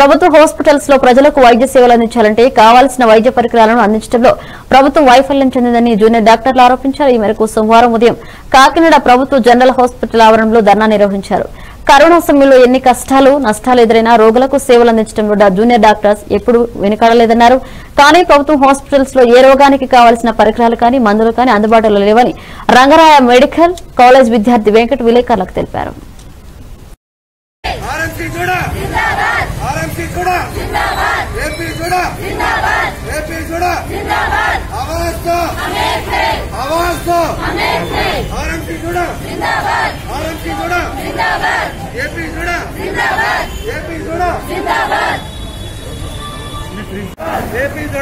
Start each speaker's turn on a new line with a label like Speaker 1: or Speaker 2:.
Speaker 1: ప్రభుత్వ హాస్పిటల్స్లో ప్రజలకు వైద్య సేవలు అందించాలంటే కావాల్సిన వైద్య పరికరాలను అందించడంలో ప్రభుత్వం వైఫల్యం చెందిందని జూనియర్ డాక్టర్లు ఆరోపించారు. ఈ మేరకు సోమవారం ఉదయం కాకినాడ ప్రభుత్వ జనరల్ హాస్పిటల్ ఆవరణలో ధర్నా నిర్వహించారు. కరోనా సమయంలో ఎన్ని కష్టాలు నష్టాలు ఎదురైనా రోగులకు సేవలు అందించడంలో జూనియర్ డాక్టర్స్ ఎప్పుడు వెనుకాడలేదన్నారు. కానీ ప్రభుత్వం హాస్పిటల్స్లో ఏ రోగానికి కావాల్సిన పరికరాలు కానీ మందులు కానీ అందుబాటులో లేవని రంగరాయ మెడికల్ కాలేజ్ విద్యార్థి వెంకట విలేకరులకు తెలిపారు.
Speaker 2: छोड़ा एपी छोड़ा एपी छोड़ा आवाज दो आवाज दो आरएमसी छोड़ा आरएमसी छोड़ा एपी छोड़ा एपी छोड़ा एपी छोड़ा